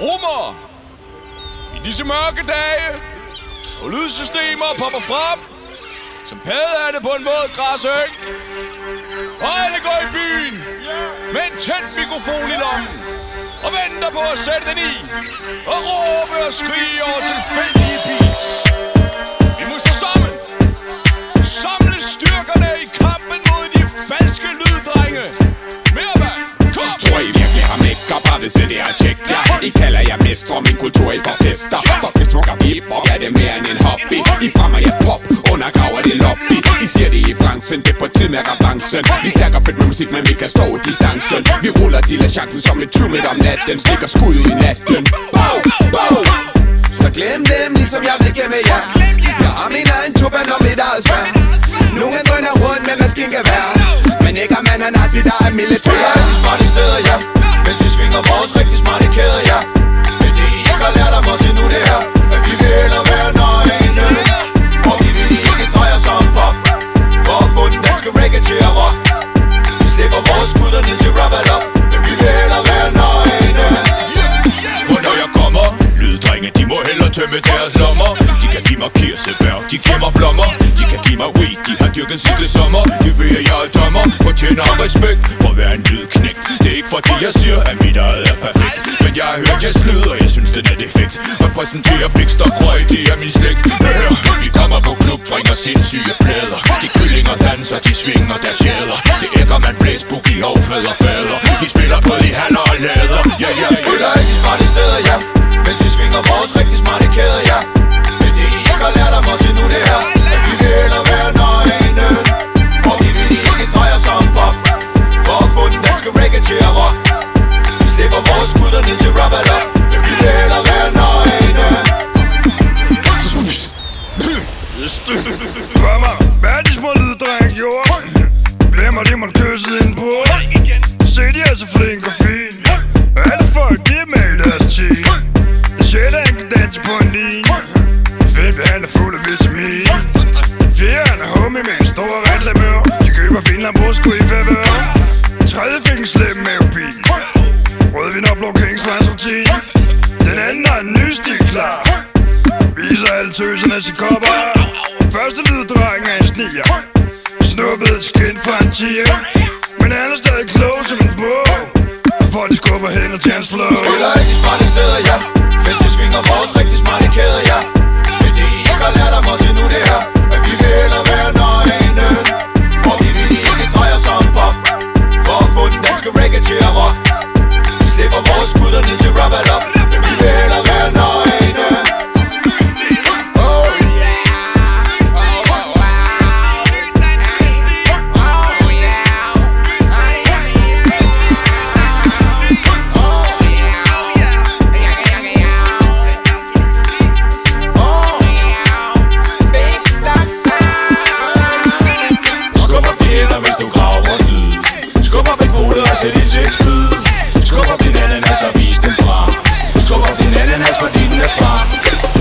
Rummer! I disse mørke dage, og lydsystemer popper frem, som paddehatte på en våd græsøg. Og alle går i byen med en tændt mikrofon i lommen og venter på at sætte den i og råbe og skrige over til beats. I kalder jeg mestre, min kultur I forpester Fuck hvis drukker hip-hop, er det mere end en hobby? I fremmer jer pop, undergraver det lobby. I siger det i branchen, det er på tid med avancen Vi stærker fedt med musik, men vi kan stå distancen Vi ruller til chancen som et true midt om natten. Stikker skud i natten. Bow, bow. Så glem dem, ligesom jeg vil glemme jer Jeg har min egen tuban og mit eget svær Nogle drøner rundt med maskingevær Men ikke om man er nazi, der er militær Vi slipper vores skud ned til rap up Men vi vil hellere være nøgne For når jeg kommer, lyddrenge, de må hellere tømme deres lommer. De kan give mig kirsebær, de giver mig blommer. De kan give mig weed, de har dyrket sidste sommer. De ved at jeg er dommer, fortjener respekt For at være en lydknægt Det er ikke fordi jeg siger, at mit eget er perfekt. Men jeg har hørt jeres lyd, og jeg synes den er defekt. Repræsenterer Blikst og Krøj, det er min slægt. Hør, vi kommer på klub, bringer sindssyge plader. De slipper vores skud ned til rap it up Men vi vil hellere være nøgne Hør mig, hvad er de små lyde, lyddreng gjort? Glemmer de måtte kysse ind på? Se, de er så flink og fin Alle folk, de er med i deres team Den sjette, han kan danse på en linje Fedt han er fuld af vitamin? Fjerne homie med en stor reklamør De køber Finland, bruger sgu i favør. Tredje fik en slem klar Viser alle tøserne sin kopper. Første lille dreng er en sniger. Snuppet et skin fra en tiger. Men han er stadig klog som en bog. For de skubber hen til hans flow. Spiller ikke smarte steder, ja. Mens de svinger vores rigtig smarte kæder, ja. Men de ikke har lært af mig til det her. Men vi vil hellere være nøgne. Og vi vil ikke dreje os om pop. For at få den danske reggae til at rock. Slipper vores gutter ned til rubber up. Men vi vil hellere og sæt i tilskud Skub op din ananas og vis den frem Skub op din ananas, fordi den er stram.